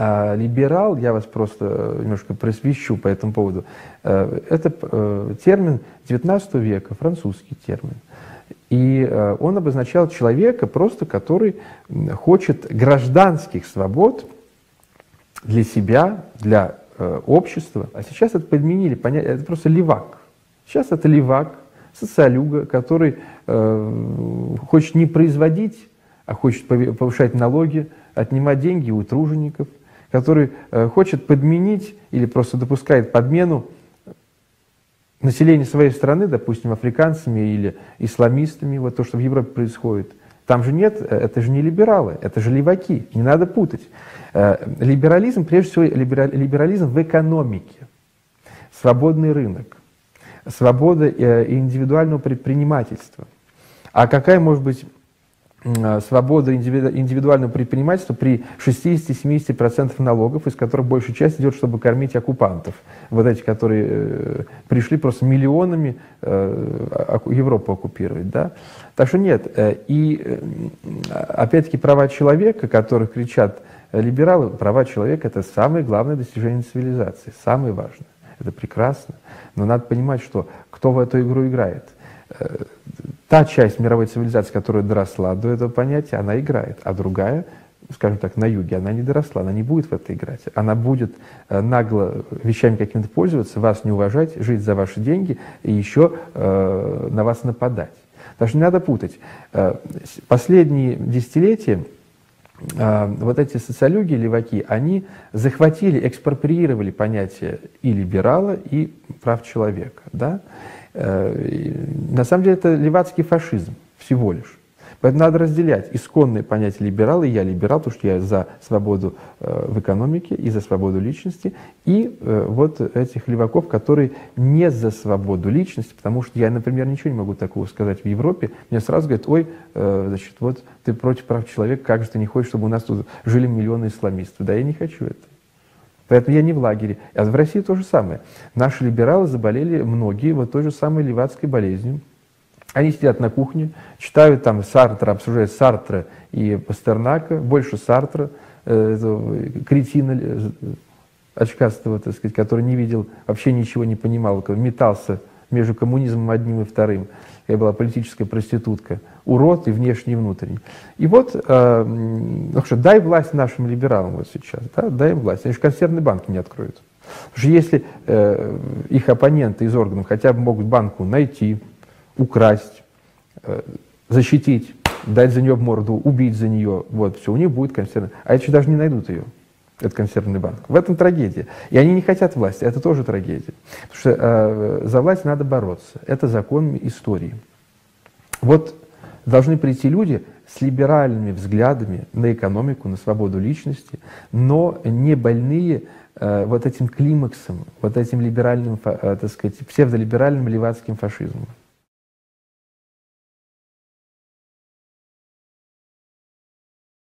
А либерал, я вас просто немножко просвещу по этому поводу, э, это э, термин 19 века, французский термин. И э, он обозначал человека просто, который хочет гражданских свобод для себя, для общества. А сейчас это подменили, понятие, это просто левак. Сейчас это левак, социалюга, который хочет не производить, а хочет повышать налоги, отнимать деньги у тружеников, который э, хочет подменить или просто допускает подмену населения своей страны, допустим, африканцами или исламистами, вот то, что в Европе происходит. Там же нет, э, это же не либералы, это же леваки, не надо путать. Э, либерализм, прежде всего, либерализм в экономике, свободный рынок, свобода и индивидуального предпринимательства. А какая может быть Э, свобода индивидуального предпринимательства при 60-70% налогов, из которых большая часть идет, чтобы кормить оккупантов. Вот эти, которые э, пришли просто миллионами э, Европу оккупировать. Да? Так что нет. И опять-таки права человека, которых кричат либералы, права человека это самое главное достижение цивилизации, самое важное. Это прекрасно. Но надо понимать, что кто в эту игру играет та часть мировой цивилизации, которая доросла до этого понятия, она играет, а другая, скажем так, на юге, она не доросла, она не будет в это играть. Она будет э, нагло вещами какими-то пользоваться, вас не уважать, жить за ваши деньги и еще э, на вас нападать. Что не надо путать. Э, последние десятилетия вот эти социолюги, леваки, они захватили, экспроприировали понятие и либерала, и прав человека. Да? Э, на самом деле это левацкий фашизм всего лишь. Поэтому надо разделять исконные понятия либерала, и я либерал, потому что я за свободу э, в экономике и за свободу личности, и э, вот этих леваков, которые не за свободу личности, потому что я, например, ничего не могу такого сказать в Европе, мне сразу говорят, ой, значит, вот ты против прав человека, как же ты не хочешь, чтобы у нас тут жили миллионы исламистов? Да я не хочу этого. Поэтому я не в лагере. А в России то же самое. Наши либералы заболели многие вот той же самой левацкой болезнью. Они сидят на кухне, читают там Сартра, обсуждают Сартра и Пастернака, больше Сартра, э, кретина э, очкастого, так сказать, который не видел, вообще ничего не понимал, метался между коммунизмом одним и вторым. Я была политическая проститутка. Урод и внешний, и внутренний. И вот, э, ну что, дай власть нашим либералам вот сейчас, да, дай им власть. Они же консервные банки не откроют. Потому что если э, их оппоненты из органов хотя бы могут банку найти, украсть, э, защитить, дать за нее в морду, убить за нее, вот, все, у них будет консервная. А эти даже не найдут ее этот консервный банк. В этом трагедия. И они не хотят власти, это тоже трагедия. Потому что э, за власть надо бороться. Это закон истории. Вот должны прийти люди с либеральными взглядами на экономику, на свободу личности, но не больные э, вот этим климаксом, вот этим либеральным, э, так сказать, псевдолиберальным левацким фашизмом.